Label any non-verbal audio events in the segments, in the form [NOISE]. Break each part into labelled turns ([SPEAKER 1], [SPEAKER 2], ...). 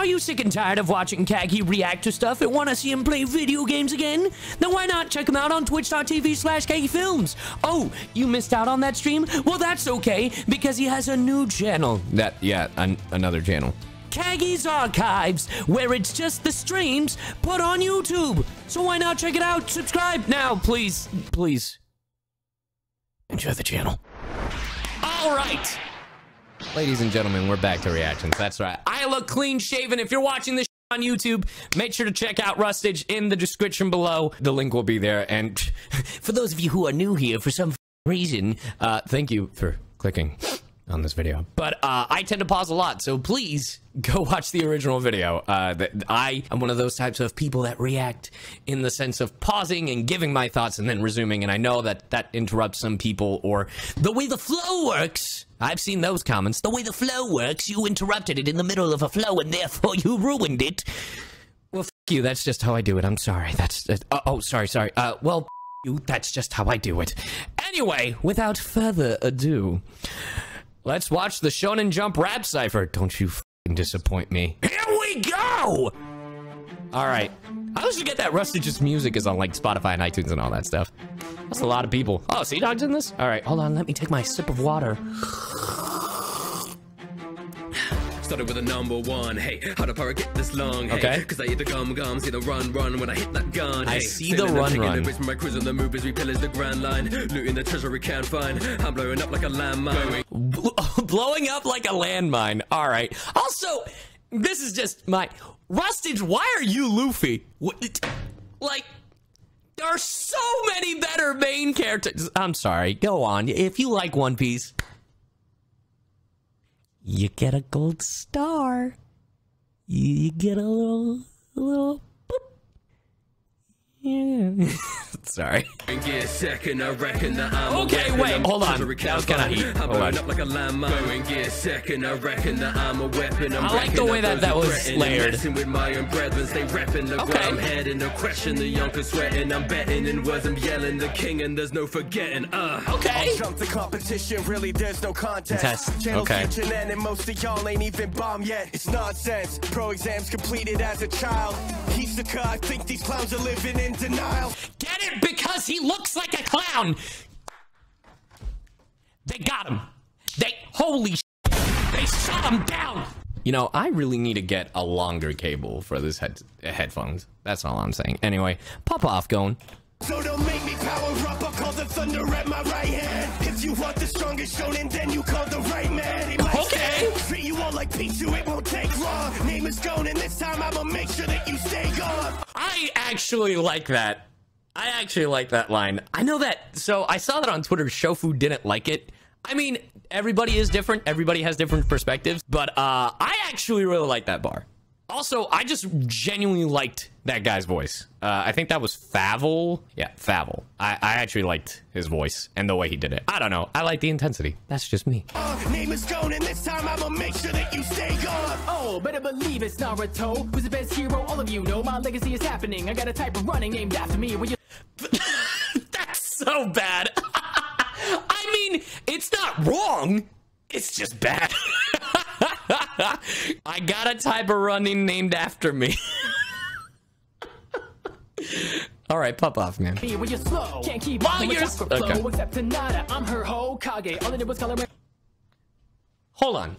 [SPEAKER 1] Are you sick and tired of watching Kaggy react to stuff and want to see him play video games again? Then why not check him out on twitch.tv slash Films? Oh, you missed out on that stream? Well, that's okay, because he has a new channel. That, yeah, an another channel. Kaggy's Archives, where it's just the streams put on YouTube. So why not check it out? Subscribe now, please. Please. Enjoy the channel. All right. Ladies and gentlemen, we're back to reactions. That's right. I look clean shaven. If you're watching this on YouTube, make sure to check out Rustage in the description below. The link will be there. And [LAUGHS] for those of you who are new here for some reason, uh, thank you for clicking on this video. But uh, I tend to pause a lot, so please go [LAUGHS] watch the original video. Uh, I am one of those types of people that react in the sense of pausing and giving my thoughts and then resuming. And I know that that interrupts some people, or the way the flow works. I've seen those comments. The way the flow works, you interrupted it in the middle of a flow, and therefore you ruined it. Well, f you. That's just how I do it. I'm sorry. That's uh, oh, sorry, sorry. Uh, well, you. That's just how I do it. Anyway, without further ado. Let's watch the Shonen Jump rap cipher. Don't you disappoint me. Here we go! Alright. I you get that Rustage's music is on like Spotify and iTunes and all that stuff. That's a lot of people. Oh, Sea Dog's in this? Alright, hold on. Let me take my sip of water.
[SPEAKER 2] Started with a number one. Hey, how the pirate get this long? Hey,
[SPEAKER 1] okay.
[SPEAKER 2] Cause I hit the gum gum, see the run run when I hit that gun.
[SPEAKER 1] I
[SPEAKER 2] hey,
[SPEAKER 1] see the run run.
[SPEAKER 2] The my cruise on the move as we pillage the grand line. Looting the treasure we can't find. I'm blowing up like a landmine. [LAUGHS]
[SPEAKER 1] blowing up like a landmine. All right. Also, this is just my Rustage. Why are you Luffy? Like. There are so many better main characters. I'm sorry. Go on. If you like One Piece, you get a gold star. You get a little, a little yeah. [LAUGHS] Sorry. Okay, wait, hold on. That was kind of heat. Hold on. Like a second, I reckon that I'm a weapon. I'm I like the way that that was layered. With my own brethren, stay repping the okay. I'm heading, no question. The young sweating. I'm betting in words, I'm yelling. The king, and there's no forgetting. Uh. Okay. Jump the competition, really, there's no contest. Okay. And most of y'all ain't even bomb yet. It's nonsense. Pro exams completed as a child. He's the I think these clowns are living in in denial. Get it? Because he looks like a clown. They got him. They, holy they shot him down. You know, I really need to get a longer cable for this head headphones. That's all I'm saying. Anyway, pop off, going. So don't make me power up. I'll call the thunder at my right hand. If you want the strongest shonen, then you call the right man. Okay. Treat you all like pizza, it won't take long. Name is gone, and this time I'ma make sure that you stay gone. I actually like that. I actually like that line. I know that. So I saw that on Twitter. Shofu didn't like it. I mean, everybody is different. Everybody has different perspectives. But uh, I actually really like that bar. Also, I just genuinely liked that guy's voice. Uh, I think that was FabvL. Yeah, FabvL. I, I actually liked his voice and the way he did it. I don't know. I like the intensity. That's just me. Uh, name is gone, and this time I'ma make sure that you stay gone. Oh, better believe it's Naruto. Who's the best hero? All of you know my legacy is happening. I got a type of running named after me. Will you? [LAUGHS] That's so bad. [LAUGHS] I mean, it's not wrong. It's just bad. [LAUGHS] [LAUGHS] I got a type of running named after me. [LAUGHS] All right, pop off, man. When you're slow, can't keep While you're okay. except Tanada, I'm her Hokage. All I did was color. Hold on,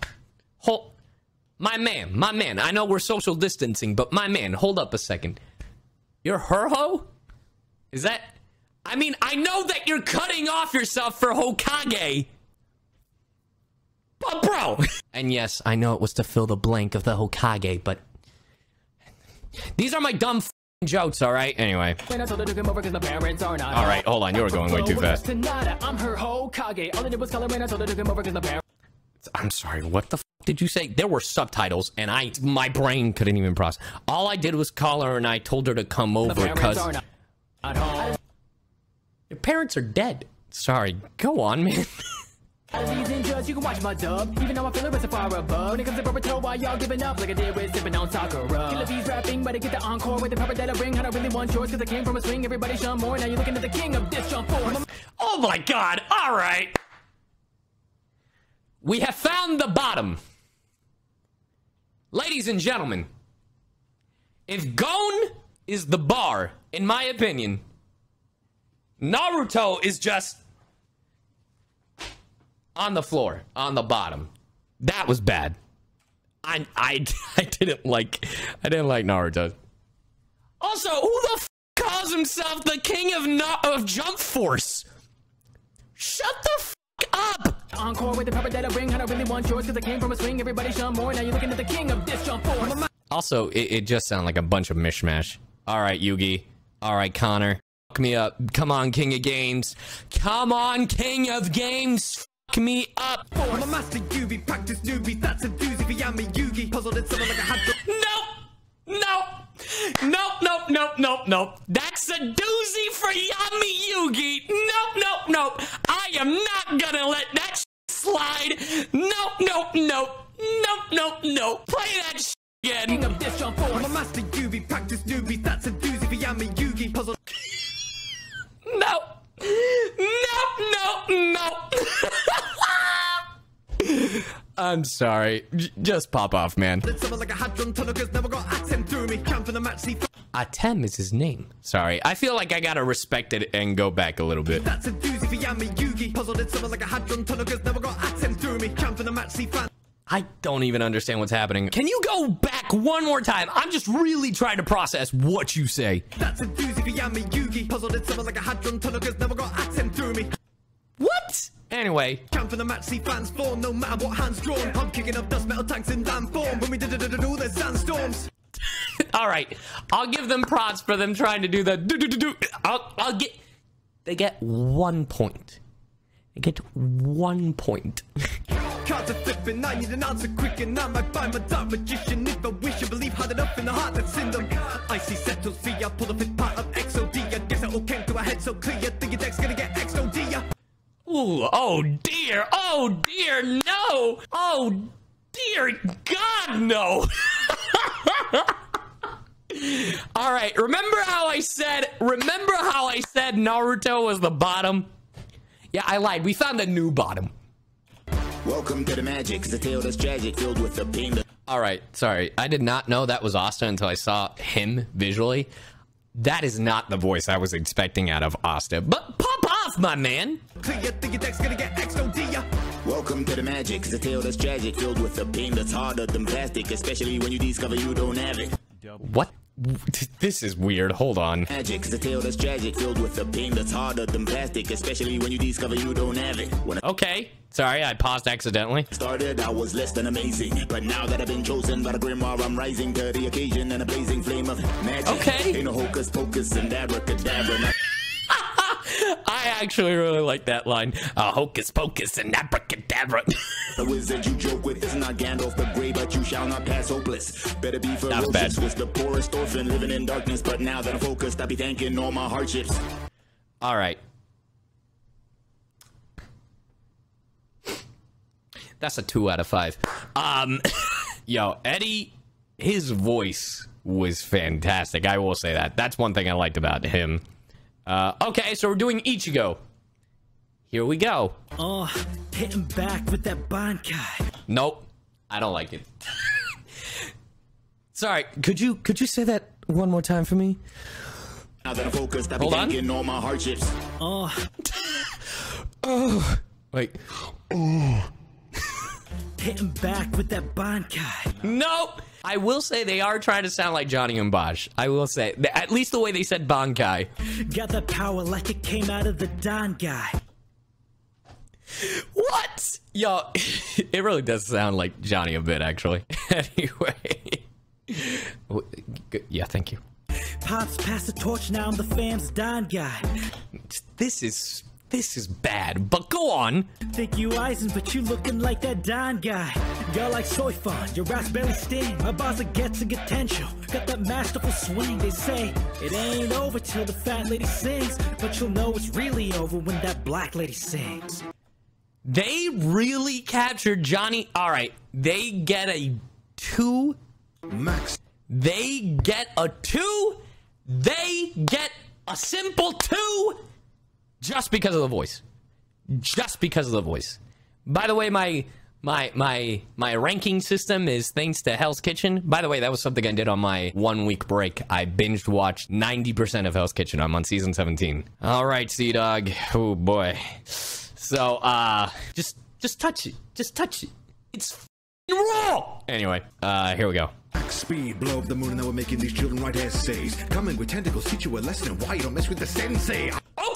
[SPEAKER 1] hold, my man, my man. I know we're social distancing, but my man, hold up a second. You're her ho? Is that? I mean, I know that you're cutting off yourself for Hokage. But bro! [LAUGHS] and yes, I know it was to fill the blank of the Hokage, but... These are my dumb jokes, alright? Anyway. Alright, hold on, you were going way too fast. I'm sorry, what the did you say? There were subtitles, and I, my brain couldn't even process. All I did was call her, and I told her to come over, because... Your parents are dead. Sorry, go on, man. [LAUGHS] you can watch my dub. Even though far above. When it comes to why y'all giving up like I did with sipping on Sakura? Killer bees rapping, get the encore with the that I bring. I don't really want yours, cause I came from a swing. Everybody shun more. Now you're looking at the king of this jump force. Oh my god, alright. We have found the bottom. Ladies and gentlemen, if Gon is the bar, in my opinion, Naruto is just on the floor, on the bottom. That was bad. I I [LAUGHS] I didn't like I didn't like Naruto. Also, who the f- calls himself the king of Na- of Jump Force? Shut the f- up.
[SPEAKER 3] Encore with the pepper that I bring. I don't really want yours because I came from a swing. Everybody show more. Now you're looking at the king of this jump force.
[SPEAKER 1] Also, it, it just sounded like a bunch of mishmash. All right, Yugi. All right, Connor. Fuck me up. Come on, King of Games. Come on, King of Games. Me up.
[SPEAKER 4] I'm a master Yubi, practice newbie, that's a doozy for Yami Yugi. Puzzled at someone like I had to.
[SPEAKER 1] Nope. Nope. Nope, nope, nope, nope, nope. That's a doozy for Yami Yugi. Nope, nope, nope. I am not gonna let that sh- slide. Nope, nope, nope. Nope, nope, nope. Play that sh- again.
[SPEAKER 3] King of this jump
[SPEAKER 4] I'm a master Yubi, practice newbie, that's a doozy for Yami Yugi. Puzzled
[SPEAKER 1] No. No, no, no. I'm sorry. J- just pop off, man.
[SPEAKER 4] at someone like a hadron tunnel, cause never got accent through me. Camp for the match, see,
[SPEAKER 1] Atem is his name. Sorry. I feel like I gotta respect it and go back a little bit.
[SPEAKER 4] That's a doozy for Yami Yugi. Puzzled at someone like a hadron tunnel, cause never got accent through me. Camp for the match, see, fan.
[SPEAKER 1] I don't even understand what's happening. Can you go back one more time? I'm just really trying to process what you say.
[SPEAKER 4] That's a doozy for Yami Yugi. Puzzled someone like a hadron tunnel, cause never got accent through me.
[SPEAKER 1] What? Anyway,
[SPEAKER 4] Camp for the match, see fans form, no matter what hands drawn. I'm kicking up dust metal tanks in damn form. When we did it, all there's sandstorms. [LAUGHS]
[SPEAKER 1] all right. I'll give them props for them trying to do the do do do do. I'll, I'll get. They get one point. They get one point. [LAUGHS]
[SPEAKER 4] Cards are flipping, I need an answer quick and I might find my dark magician if I wish I believe hard enough in the heart that's in them. I see settles free, I pull the fifth part of Exodia. I guess it all came to a head so clear. Think your deck's gonna get Exodia.
[SPEAKER 1] Ooh, oh dear, oh dear, no, oh dear God, no. [LAUGHS] All right, remember how I said, remember how I said Naruto was the bottom? Yeah, I lied. We found a new bottom.
[SPEAKER 5] Welcome to the magic, it's a tale that's tragic, filled with the pain. that-
[SPEAKER 1] All right, sorry. I did not know that was Asta until I saw him visually. That is not the voice I was expecting out of Asta. But pop off, my man.
[SPEAKER 4] Clear, think your deck's gonna get Exodia. yeah.
[SPEAKER 5] Welcome to the magic, it's a tale that's tragic, filled with the pain that's harder than plastic, especially when you discover you don't have it.
[SPEAKER 1] What? This is weird. Hold on.
[SPEAKER 5] Magic is a tale that's tragic, filled with the pain that's harder than plastic, especially when you discover you don't have it.
[SPEAKER 1] Okay. Sorry, I paused accidentally.
[SPEAKER 5] started, I was less than amazing, but now that I've been chosen by the grimoire, I'm rising to the occasion and a blazing flame of magic.
[SPEAKER 1] Okay.
[SPEAKER 5] Ain't no hocus pocus and abracadabra. [LAUGHS]
[SPEAKER 1] I actually really like that line. Uh, hocus pocus and abracadabra. [LAUGHS]
[SPEAKER 5] The wizard you joke with is not Gandalf the Grey, but you shall not pass hopeless. Better be ferocious.
[SPEAKER 1] bad.
[SPEAKER 5] Was the poorest orphan living in darkness, but now that I'm focused, I be thanking all my hardships.
[SPEAKER 1] All right. That's a two out of five. Um, [LAUGHS] yo, Eddie, his voice was fantastic. I will say that. That's one thing I liked about him. Uh, okay, so we're doing Ichigo. Here we go.
[SPEAKER 3] Oh, hitting back with that Bankai.
[SPEAKER 1] Nope, I don't like it. [LAUGHS] Sorry, could you could you say that one more time for me?
[SPEAKER 5] Now that I'm focused, I be
[SPEAKER 1] Hold on.
[SPEAKER 5] thanking all my hardships.
[SPEAKER 3] Oh, [LAUGHS]
[SPEAKER 1] Like,
[SPEAKER 3] hitting back with that Bankai.
[SPEAKER 1] nope. I will say they are trying to sound like Johnny Yong Bosch. I will say, at least the way they said Bankai.
[SPEAKER 3] Got the power like it came out of the Don guy.
[SPEAKER 1] What? Yo, [LAUGHS] it really does sound like Johnny a bit, actually. [LAUGHS] anyway. Yeah, thank you.
[SPEAKER 3] Pops pass the torch now, I'm the fam's Don guy.
[SPEAKER 1] This is this is bad, but go on.
[SPEAKER 3] Think you Aizen, but you looking like that Don guy. Y'all like Soi Fon, your raspberry sting. My boss gets a potential, got that masterful swing. They say it ain't over till the fat lady sings, but you'll know it's really over when that black lady sings.
[SPEAKER 1] They really captured Johnny. All right, they get a two.
[SPEAKER 5] Max.
[SPEAKER 1] They get a two. They get a simple two just because of the voice. Just because of the voice. By the way, my My my my ranking system is thanks to Hell's Kitchen. By the way, that was something I did on my one week break. I binged watched 90% of Hell's Kitchen. I'm on season 17. All right, Sea Dog. Oh boy. So uh just just touch it. Just touch it. It's f***ing raw. Anyway, uh here we go.
[SPEAKER 6] Speed, blow up the moon, and now we're making these children write essays. Coming with tentacles, teach you a lesson on why you don't mess with the sensei.
[SPEAKER 1] Okay.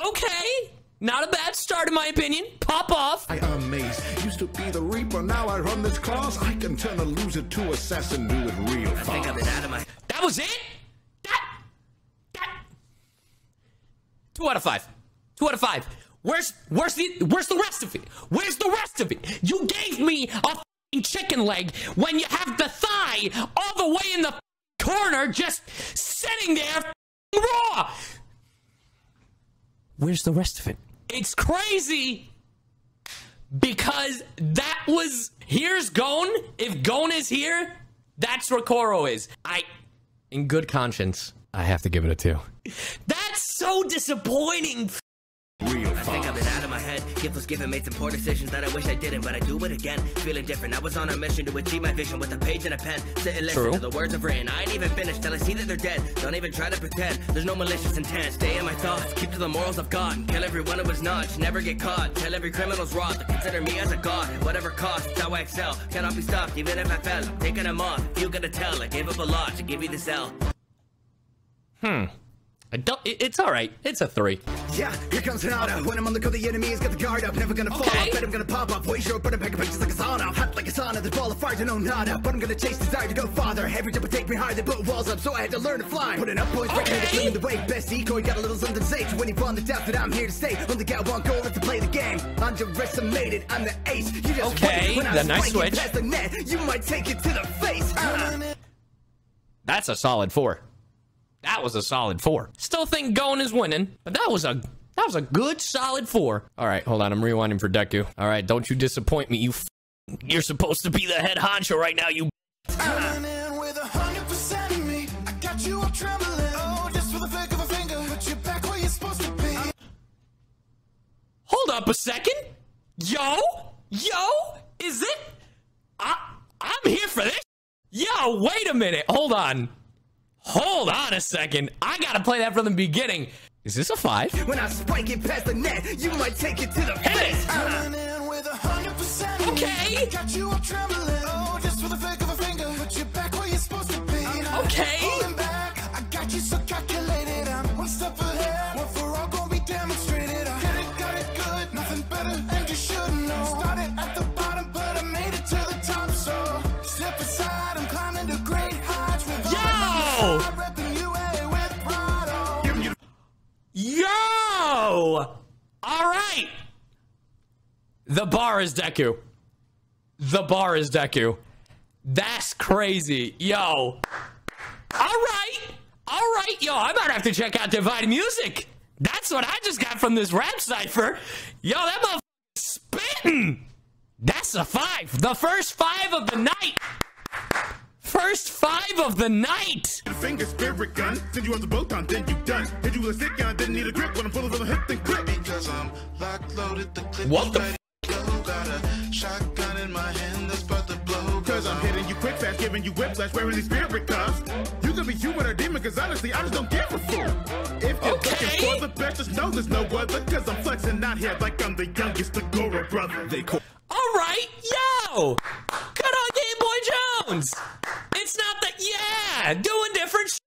[SPEAKER 1] Okay. Not a bad start in my opinion. Pop off.
[SPEAKER 6] I amaze. Used to be the reaper, now I run this class. I can turn a loser to assassin, do it real fast. I think I've been out of my.
[SPEAKER 1] That was it? That that Two out of five. Two out of five. Where's where's the where's the rest of it? Where's the rest of it? You gave me a f***ing chicken leg when you have the thigh all the way in the corner just sitting there f***ing raw. Where's the rest of it? It's crazy because that was here's Gon. If Gon is here, that's where Koro is. I, in good conscience, I have to give it a two. That's so disappointing.
[SPEAKER 6] Real
[SPEAKER 7] I think I've been out of my head. Gift was given, made some poor decisions that I wish I didn't, but I do it again. Feeling different. I was on a mission to achieve my vision with a page and a pen. Sit and listen
[SPEAKER 1] True.
[SPEAKER 7] to the words I've written. I ain't even finished till I see that they're dead. Don't even try to pretend. There's no malicious intent. Stay in my thoughts. Keep to the morals of God. and Kill everyone who was not. Never get caught. Tell every criminal's rot. To consider me as a god. Whatever cost, it's how I excel. Cannot be stopped, even if I fell. I'm taking them off. You gotta tell. I gave up a lot to give you this L.
[SPEAKER 1] I don't. It, it's all right. It's a three.
[SPEAKER 8] Yeah, here comes Hinata. When I'm on the go, the enemy has got the guard up. Never gonna fall
[SPEAKER 1] Okay.
[SPEAKER 8] off. Bet I'm gonna pop up. Way short, but I'm packing pictures like a sauna. Hot like a sauna. There's ball of fire to know nada. But I'm gonna chase desire to go farther. Every jump would take me higher. They put walls up, so I had to learn to fly. Putting up points, breaking
[SPEAKER 1] Okay.
[SPEAKER 8] it, flinging the way. Best decoy, got a little something to say. To anyone that doubts that I'm here to stay. Only got one goal, is to play the game. Underestimated, I'm the ace. You just
[SPEAKER 1] Okay,
[SPEAKER 8] when I
[SPEAKER 1] the nice switch.
[SPEAKER 8] past the net. You might take it to the face. Ah.
[SPEAKER 1] That's a solid four. That was a solid four. Still think Gon is winning, but that was a that was a good solid four. All right, hold on. I'm rewinding for Deku. All right, don't you disappoint me. You f- you're supposed to be the head honcho right now. You
[SPEAKER 9] Coming in with a hundred percent of me. I got you all trembling. Oh, just for the flick of a finger. Put you back where you're supposed to be.
[SPEAKER 1] hold up a second. Yo, yo, is it? I I'm here for this. Yo, wait a minute. Hold on. Hold on a second. I gotta play that from the beginning. Is this a five?
[SPEAKER 8] When I spike it past the net, you might take it to the
[SPEAKER 1] Hit
[SPEAKER 8] face.
[SPEAKER 1] it.
[SPEAKER 9] Coming uh. in with a hundred percent of me.
[SPEAKER 1] Okay.
[SPEAKER 9] Got you all trembling. Oh, just for the flick of a finger. Put you back where you're supposed to be. Now,
[SPEAKER 1] Okay.
[SPEAKER 9] The
[SPEAKER 1] bar is Deku. The bar is Deku. That's crazy. Yo. All right. All right. Yo, I might have to check out Divide Music. That's what I just got from this rap cipher. Yo, that motherfucker spitting. That's a five. The first five of the night. First five of the night.
[SPEAKER 6] Finger spirit gun, send you on the boat on, then you done. Hit you with a stick gun, didn't need a grip when I'm pulling from the hip, then grip.
[SPEAKER 9] Because I'm lock loaded, the clip
[SPEAKER 1] What the
[SPEAKER 9] ready to go. Got a shotgun in my hand that's about to blow.
[SPEAKER 6] Cause I'm hitting you quick fast, giving you whiplash, wearing these spirit cuffs. You could be human or demon, cause honestly, I just don't give a fool. If you're
[SPEAKER 1] Okay.
[SPEAKER 6] looking for the best, just know there's no other. Cause I'm flexing out here like I'm the youngest, the Goro brother. They call
[SPEAKER 1] All right, yo, good on Game Boy Jones. It's not that, yeah, doing different. Sh-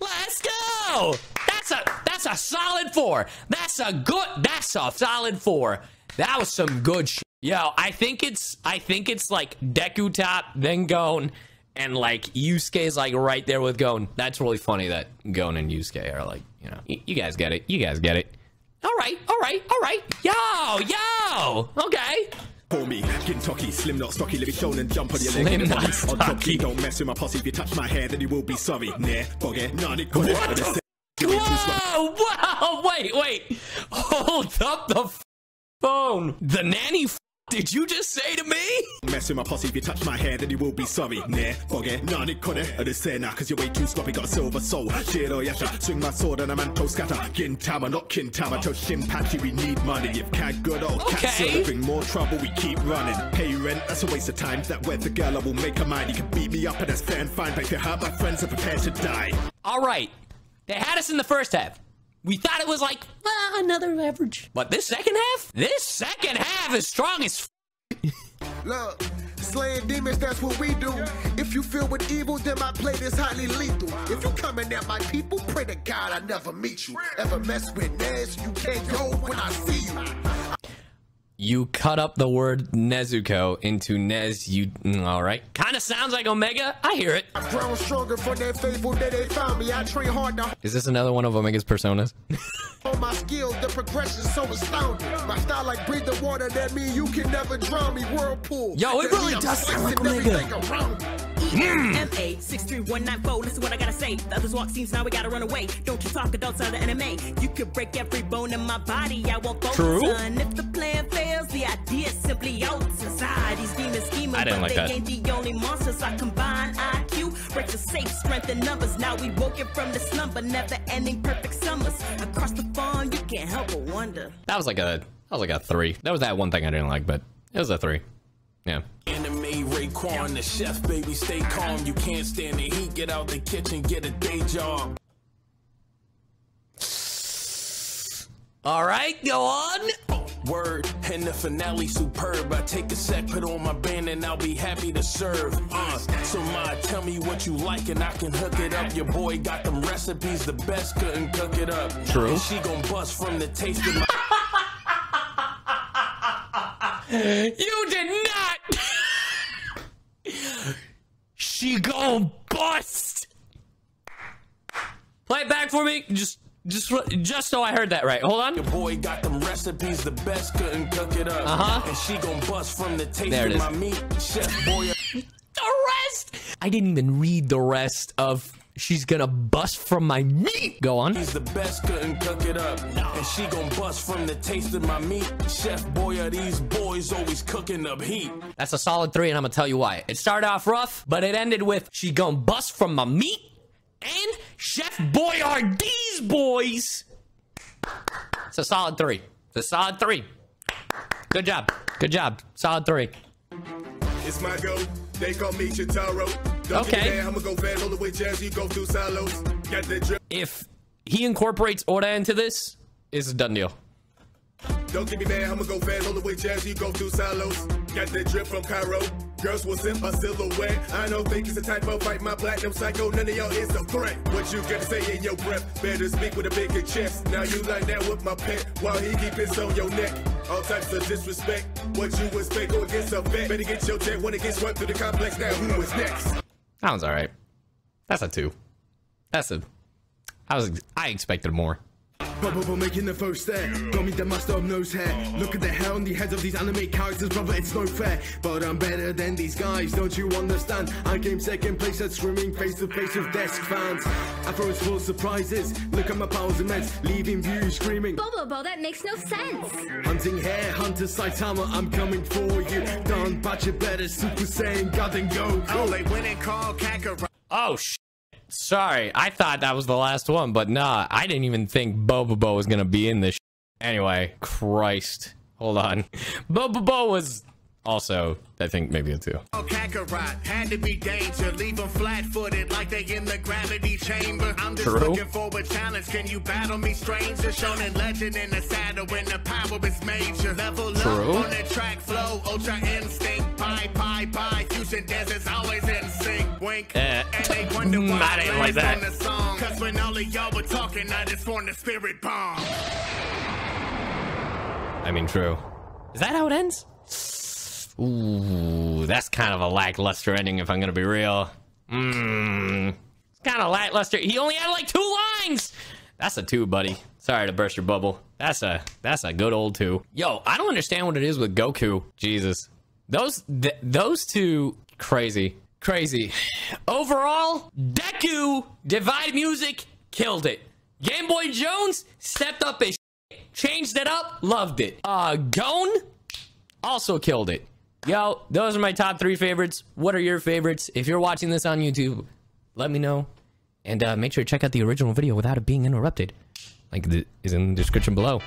[SPEAKER 1] Let's go. That's a that's a solid four. That's a good. That's a solid four. That was some good. Sh- yo, I think it's I think it's like Deku top, then Gon, and like Yusuke's like right there with Gon. That's really funny that Gon and Yusuke are like you know y- you guys get it. You guys get it. All right, all right, all right. Yo, yo. Okay.
[SPEAKER 6] For me, Gintoki, slim not stocky, living shown and jump on your
[SPEAKER 1] Slim
[SPEAKER 6] leg.
[SPEAKER 1] not stocky.
[SPEAKER 6] don't mess with my posse. If you touch my hair, then you will be sorry. Nah, bogey, nah, it got.
[SPEAKER 1] What
[SPEAKER 6] But
[SPEAKER 1] the
[SPEAKER 6] it's-
[SPEAKER 1] Whoa! Whoa! [LAUGHS] Wait, wait! Hold up the f- phone. The nanny did you just say to me?
[SPEAKER 10] Mess with my posse if you touch my hair, then you will be sorry. Nah, bogey, nah, Nick Connor. I just say nah, cause you're way too sloppy, got a silver soul. Shit, oh, yasha. Swing my sword and Amanto scatter. Gintama, not Kintama. Tell Shinpachi we need money. If cat good old cat
[SPEAKER 1] Okay.
[SPEAKER 10] bring more trouble, we keep running. Pay rent, that's a waste of time. That weather girl, I will make a mind. You can beat me up and that's fair and fine. But if you hurt my friends, I'm prepared to die.
[SPEAKER 1] All right. They had us in the first half. We thought it was like ah, another average. But this second half? This second half is strong as f- [LAUGHS]
[SPEAKER 3] Look, slaying demons, that's what we do. If you feel with evil, then my plate is highly lethal. If you coming at my people, pray to God I never meet you. Ever mess with Nez, you can't go when I see you.
[SPEAKER 1] You cut up the word Nezuko into Nez. You mm, all right? Kind of sounds like Omega. I hear it.
[SPEAKER 3] I've grown stronger for that faithful that they found me. I train hard
[SPEAKER 1] Is this another one of Omega's personas? [LAUGHS]
[SPEAKER 3] hold my skill. The progression's so astounding. My style like breathing water, that mean you can never drown me. Whirlpool.
[SPEAKER 1] Yo, it really does sound like Omega.
[SPEAKER 3] Everything around me.
[SPEAKER 11] E-M-A 63194. Listen what I gotta say. The others walk scenes, now we gotta run away. Don't you talk adults out of anime. You could break every bone in my body. I won't go
[SPEAKER 1] True.
[SPEAKER 11] son. If the plan fails, the idea simply out inside. These demons scheming,
[SPEAKER 1] I didn't
[SPEAKER 11] but
[SPEAKER 1] like
[SPEAKER 11] they
[SPEAKER 1] that.
[SPEAKER 11] ain't the only monsters. I combine IQ, breaks the safe, strength in numbers. Now we woken from the slumber, never ending perfect summers. Across the farm, you can't help but wonder.
[SPEAKER 1] That was like a that was like a three. That was that one thing I didn't like, but it was a three. Yeah.
[SPEAKER 12] Raekwon, the chef, baby, stay calm. You can't stand the heat, get out the kitchen, get a day job.
[SPEAKER 1] All right, go on.
[SPEAKER 12] Word, and the finale superb. I take a sec, put on my band, and I'll be happy to serve. Uh, so ma, tell me what you like, and I can hook it up. Your boy got them recipes, the best couldn't cook it up.
[SPEAKER 1] True.
[SPEAKER 12] And she gon' bust from the taste of my. [LAUGHS]
[SPEAKER 1] You did not. She gon' bust. Play it back for me. Just, just, just so I heard that right. Hold on.
[SPEAKER 12] Your boy got them recipes, the best couldn't cook it up.
[SPEAKER 1] Uh-huh.
[SPEAKER 12] And she gon' bust from the taste
[SPEAKER 1] There it
[SPEAKER 12] of
[SPEAKER 1] is.
[SPEAKER 12] my meat. Chef boy. [LAUGHS]
[SPEAKER 1] The rest. I didn't even read the rest of. She's gonna bust from my meat. Go on.
[SPEAKER 12] He's the best, couldn't cook it up. And she gon' bust from the taste of my meat. Chef boy, are these boys always cooking up heat?
[SPEAKER 1] That's a solid three, and I'm gonna tell you why. It started off rough, but it ended with she gonna bust from my meat and Chef Boy are these boys. It's a solid three. It's a solid three. Good job. Good job. Solid three.
[SPEAKER 6] It's my go. They call me Chitaro.
[SPEAKER 1] Okay.
[SPEAKER 6] Get me there, I'ma go fast all the way jazz. You go through silos. Got that drip.
[SPEAKER 1] If he incorporates Oda into this, it's a done deal.
[SPEAKER 6] Don't get me mad, I'ma go fast all the way jazz. You go through silos. Got that drip from Cairo. Girls will sip a silhouette. I don't think it's a type of fight. My platinum psycho, none of y'all is a threat. What you gotta say in your breath? Better speak with a bigger chest. Now you like that with my pet while he keep his on your neck. All types of disrespect. What you expect go against a vet? Better get your check when it gets swept through the complex. Now who is next?
[SPEAKER 1] That one's all right. That's a two. That's a. I was. I expected more.
[SPEAKER 13] Bubble for making the first stare. Got me the master of nose hair. Look at the hair on the heads of these anime characters, brother, it's no fair. But I'm better than these guys, don't you understand? I came second place at screaming face to face with desk fans. Afro is full of surprises. Look at my powers immense, leaving views screaming.
[SPEAKER 14] Bobo, that makes no sense.
[SPEAKER 13] Hunting hair, Hunter Saitama, I'm coming for you. Don Batcha better, Super Saiyan, God and go.
[SPEAKER 15] Only winning call Kakarot.
[SPEAKER 1] Oh sh. Sorry, I thought that was the last one, but nah, I didn't even think Bobobo was gonna be in this. Anyway, Christ, hold on. [LAUGHS] Bobobo was also, I think, maybe a two.
[SPEAKER 15] Oh, Kakarot had to be danger. Leave them flat footed like they in the gravity chamber. I'm just
[SPEAKER 1] True.
[SPEAKER 15] looking for a challenge. Can you battle me, stranger? Shonen legend in the saddle when the power is major. Level
[SPEAKER 1] True.
[SPEAKER 15] up on the track flow. Ultra instinct. Bye, bye, bye. Fusion always in sync. Wink.
[SPEAKER 1] Eh,
[SPEAKER 15] And they wonder
[SPEAKER 1] mm,
[SPEAKER 15] why
[SPEAKER 1] I didn't like that.
[SPEAKER 15] the song. Cause when all of y'all were talking, I just formed a spirit bomb.
[SPEAKER 1] I mean, true. Is that how it ends? Ooh, that's kind of a lackluster ending, if I'm gonna be real. Mmm, it's kind of lackluster. He only had like two lines. That's a two, buddy. Sorry to burst your bubble. That's a that's a good old two. Yo, I don't understand what it is with Goku. Jesus, those th- those two crazy, crazy. Overall, Deku Divide Music killed it. Game Boy Jones stepped up his changed it up, loved it. Uh, Gon, also killed it. Yo, those are my top three favorites. What are your favorites? If you're watching this on YouTube, let me know. And uh, make sure to check out the original video without it being interrupted. Link is in the description below.